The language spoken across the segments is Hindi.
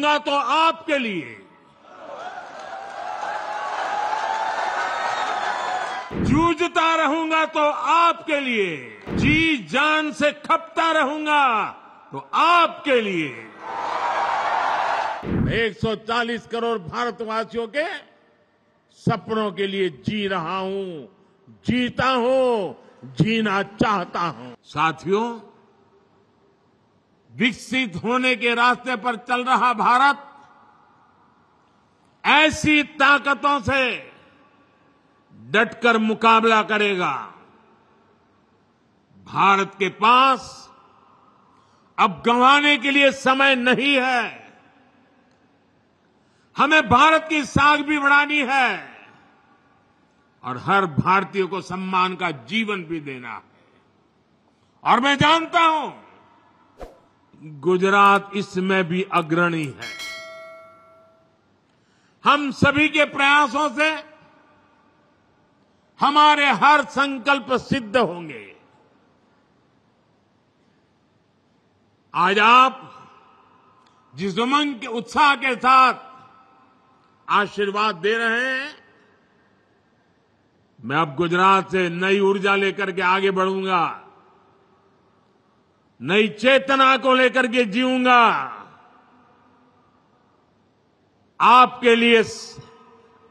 जीऊँगा तो आपके लिए। जूझता रहूँगा तो आपके लिए। जी जान से खपता रहूँगा तो आपके लिए। 140 करोड़ भारतवासियों के सपनों के लिए जी रहा हूँ, जीता हूँ, जीना चाहता हूँ। साथियों विकसित होने के रास्ते पर चल रहा भारत ऐसी ताकतों से डटकर मुकाबला करेगा। भारत के पास अब गंवाने के लिए समय नहीं है। हमें भारत की साख भी बढ़ानी है और हर भारतीय को सम्मान का जीवन भी देना है। और मैं जानता हूँ गुजरात इसमें भी अग्रणी है। हम सभी के प्रयासों से हमारे हर संकल्प सिद्ध होंगे। आज आप जिस उमंग के उत्साह के साथ आशीर्वाद दे रहे हैं, मैं अब गुजरात से नई ऊर्जा लेकर के आगे बढ़ूँगा। नई चेतना को लेकर के जीऊँगा। आपके लिए,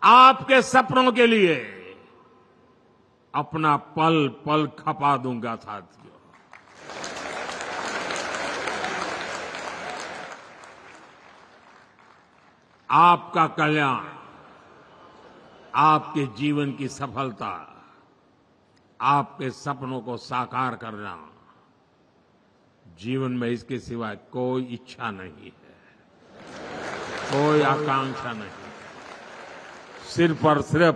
आपके सपनों के लिए अपना पल पल खपा दूँगा साथियों। आपका कल्याण, आपके जीवन की सफलता, आपके सपनों को साकार करना। जीवन में इसके सिवाय कोई इच्छा नहीं है। कोई आकांक्षा नहीं सिर्फ़ और सिर्फ़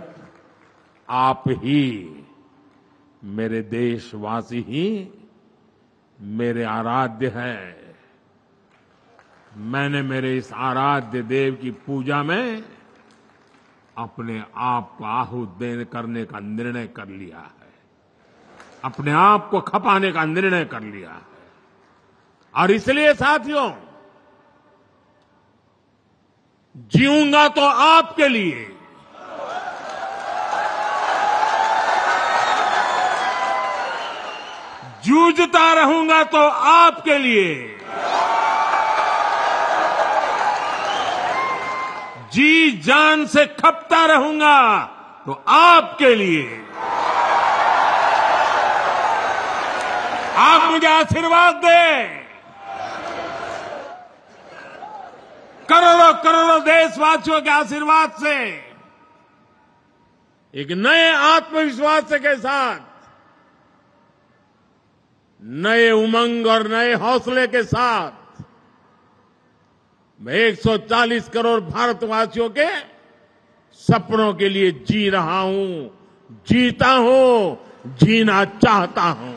आप ही, मेरे देशवासी ही, मेरे आराध्य हैं। मैंने मेरे इस आराध्य देव की पूजा में अपने आप को आहूत देने, करने का निर्णय कर लिया है। अपने आप को खपाने का निर्णय कर लिया है। और इसलिए साथियों, जीऊँगा तो आपके लिए। जूझता रहूँगा तो आपके लिए। जी जान से खपता रहूँगा तो आपके लिए। आप मुझे आशीर्वाद दें। करोड़ों करोड़ों देशवासियों के आशीर्वाद से, एक नए आत्मविश्वास के साथ, नए उमंग और नए हौसले के साथ, मैं 140 करोड़ भारतवासियों के सपनों के लिए जी रहा हूँ, जीता हूँ, जीना चाहता हूँ।